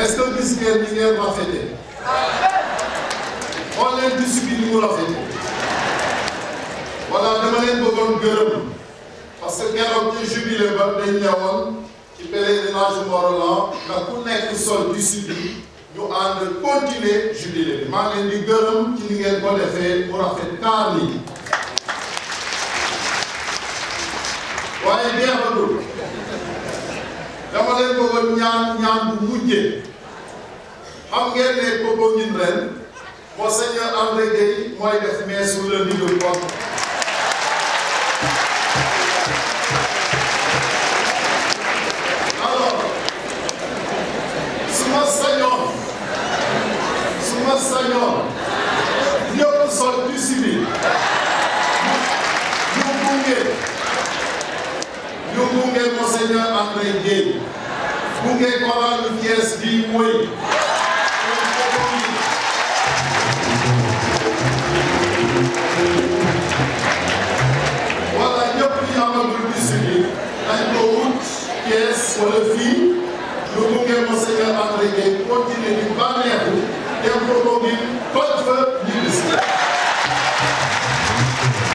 est-ce que gis ngeen ni ngeen rafete xool leen tissu bi ni mu rafete voilà dama leen bëggoon gërëm parce que keroog ci jubilé ba dañ ñëwoon ci pèlerinage Morolan nga ku nekk sol tissu bi ñu ànd continuer jubilé bi maa ngi leen di gërëm ci ni ngeen ko defee. Mu rafet kaar ni. Waaye jeexatul. Dama leen bëggoon ñaan ñaan bu mujjee xam ngeen ne Popenguine ren Monseigneur André Gueye mooy def meesu lundi de Pentecôte alors su ma sañoon su tissu bi ñu gunge Monseigneur André Thiès wala fii ñu gunge Monseigneur André Gueye continuer di bànneexu